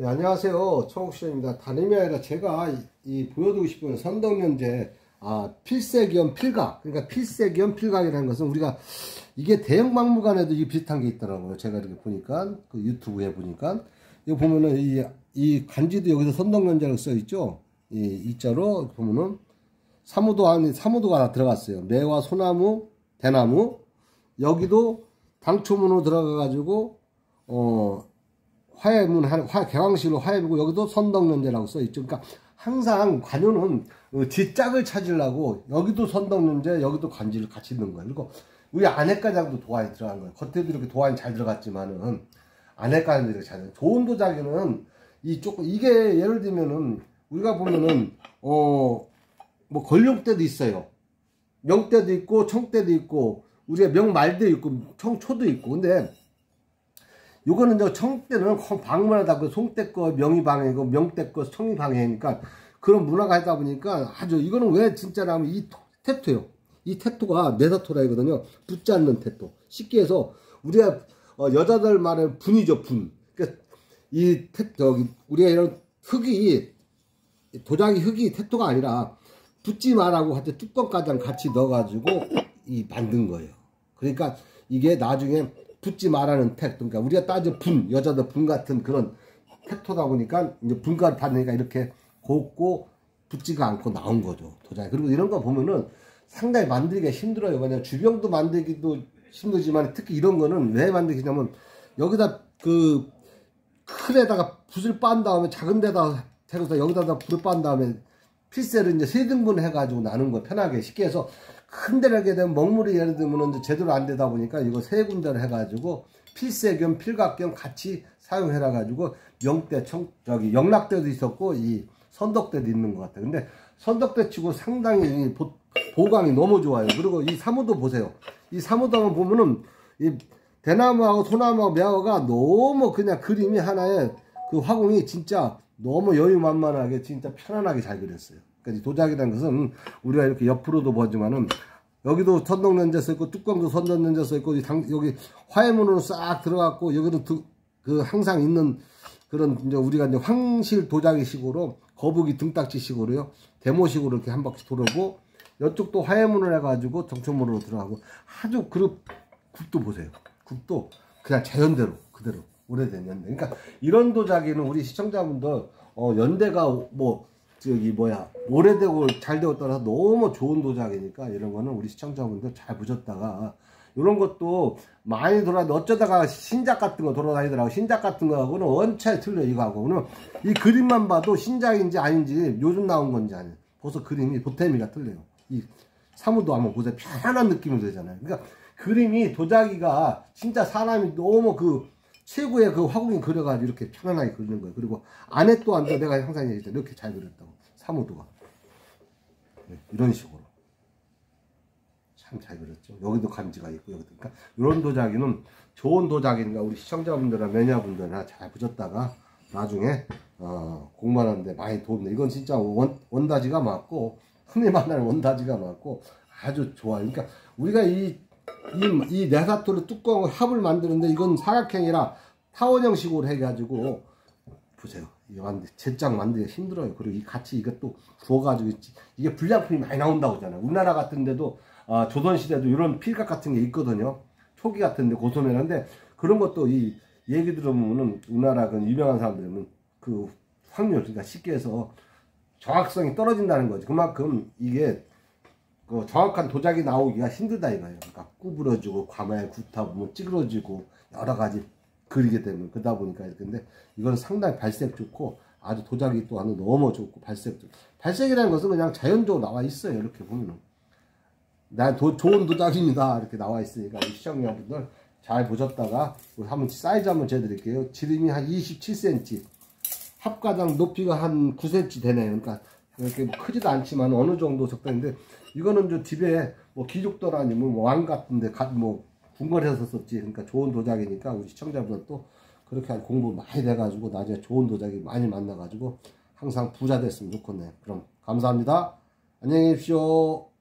네, 안녕하세요. 청옥시입니다. 다름이 아니라 제가 이, 이 보여드리고 싶은 선덕연재 아, 필색이염 필각 그러니까 필색이염 필각이라는 것은 우리가 이게 대형 박물관에도 이 비슷한 게 있더라고요. 제가 이렇게 보니까 그 유튜브에 보니까 이거 보면은 이, 이 간지도 여기서 선덕연재라고 써 있죠. 이 이자로 보면은 사무도 안에 사무도가 들어갔어요. 매와 소나무, 대나무 여기도 당초문으로 들어가 가지고 어 화해문, 화, 개왕실로 화해문고 여기도 선덕연재라고 써 있죠. 그러니까 항상 관료는 어, 뒷짝을 찾으려고 여기도 선덕연재, 여기도 관지를 같이 넣은 거예요. 그리고 우리 안에까지도 도안이 들어간 거예요. 겉에도 이렇게 도안이 잘 들어갔지만은 안에까지도 잘 좋은 도자기는 이 조금, 이게 예를 들면은 우리가 보면은, 어, 뭐 걸룡대도 있어요. 명대도 있고 청대도 있고 우리가 명말도 있고 청초도 있고 근데 요거는 저 청대는 방문하다 그 송대 거 명의방해고 명대 거 청의방해니까 그런 문화가 있다 보니까 아주 이거는 왜 진짜라면 이 태토요. 이 태토가 메사토라이거든요. 붙지 않는 태토. 쉽게 해서 우리가 어, 여자들 말에 분이죠 분. 그러니까 이 태, 저기 우리가 이런 흙이 도자기 흙이 태토가 아니라 붙지 말라고 할때 뚜껑까지 같이 넣어가지고 이 만든 거예요. 그러니까 이게 나중에 붙지 말라는 택. 그러니까 우리가 따져 분, 여자들 분 같은 그런 택토다 보니까 이제 분가를 받으니까 이렇게 곱고 붙지가 않고 나온 거죠. 도자기. 그리고 이런 거 보면은 상당히 만들기가 힘들어요. 왜냐 주병도 만들기도 힘들지만 특히 이런 거는 왜 만들기냐면 여기다 그 큰에다가 붓을 빤 다음에 작은 데다 태워서 여기다가 불을 빤 다음에 필세를 이제 세 등분 해가지고 나는 거 편하게 쉽게 해서 큰 데를 하게 되면 먹물이 예를 들면 제대로 안 되다 보니까 이거 세 군데를 해가지고 필세 겸 필각 겸 같이 사용해라 가지고 명대 청 저기 영락대도 있었고 이 선덕대도 있는 것 같아요. 근데 선덕대 치고 상당히 보, 보강이 너무 좋아요. 그리고 이 사무도 보세요. 이 사무도 보면은 이 대나무하고 소나무하고 매화가 너무 그냥 그림이 하나에 그 화공이 진짜 너무 여유만만하게 진짜 편안하게 잘 그렸어요. 그러니까 도자기라는 것은 우리가 이렇게 옆으로도 보지만은 여기도 선덕연재 써있고 뚜껑도 선덕연재 써있고 여기 화해문으로 싹 들어갔고 여기도 두, 그 항상 있는 그런 이제 우리가 이제 황실 도자기식으로 거북이 등딱지식으로요. 데모식으로 이렇게 한 바퀴 돌고 이쪽도 화해문을 해가지고 정초문으로 들어가고 아주 그룹 굽도 보세요. 굽도 그냥 자연대로 그대로 연대 그러니까 이런 도자기는 우리 시청자분들 어 연대가 뭐 저기 뭐야 오래되고 잘 되고 따라서 너무 좋은 도자기니까 이런 거는 우리 시청자분들 잘 보셨다가 이런 것도 많이 돌아다니 어쩌다가 신작 같은 거 돌아다니더라고. 신작 같은 거하고는 원차에 틀려 이거하고. 그러면 이 그림만 봐도 신작인지 아닌지 요즘 나온 건지 아니 벌써 그림이 보태미가 틀려요. 이 사무도 한번 보세요. 편안한 느낌이 되잖아요. 그러니까 그림이 도자기가 진짜 사람이 너무 그 최고의 그 화공이 그려가지고 이렇게 편안하게 그리는 거예요. 그리고 안에 또 앉아 내가 항상 얘기했잖아. 이렇게 잘 그렸다고. 사무도가. 네, 이런 식으로. 참 잘 그렸죠. 여기도 간지가 있고, 여기도. 그러니까 이런 도자기는 좋은 도자기니까 우리 시청자분들이나 매니아분들이나 잘 보셨다가 나중에 어, 공부하는데 많이 도움돼. 이건 진짜 원, 원다지가 맞고, 흔히 말하는 원다지가 맞고, 아주 좋아요. 그러니까 우리가 이 이, 이 네사토르 뚜껑을 합을 만드는데 이건 사각형이라 타원 형식으로 해가지고 보세요. 이 만들, 제작 만들기가 힘들어요. 그리고 이 같이 이것도 구워가지고 이게 불량품이 많이 나온다고 하잖아요. 우리나라 같은 데도 아, 조선시대도 이런 필각 같은 게 있거든요. 초기 같은 데 고소면 한데 그런 것도 이 얘기 들어보면은 우리나라 그 유명한 사람들은 그 확률 그러니까 쉽게 해서 정확성이 떨어진다는 거지. 그만큼 이게 그 정확한 도자기 나오기가 힘들다 이거예요. 그러니까 구부러지고 과마에 구타고 뭐 찌그러지고 여러 가지 그리게 되면 그러다 보니까 근데 이건 상당히 발색 좋고 아주 도자기 또 하는 너무 좋고 발색 좋고 발색이라는 것은 그냥 자연적으로 나와 있어요. 이렇게 보면은 난 도, 좋은 도자기입니다. 이렇게 나와 있으니까 시청자분들 잘 보셨다가 한번 사이즈 한번 재드릴게요. 지름이 한 27cm 합가장 높이가 한 9cm 되네요. 그러니까 이렇게 크지도 않지만 어느 정도 적당인데 이거는 저 집에 뭐 기죽돌 아니면 뭐 왕 같은데 뭐 궁궐에서 썼지. 그러니까 좋은 도자기니까 우리 시청자분들도 그렇게 공부 많이 돼가지고 나중에 좋은 도자기 많이 만나가지고 항상 부자 됐으면 좋겠네. 그럼 감사합니다. 안녕히 계십시오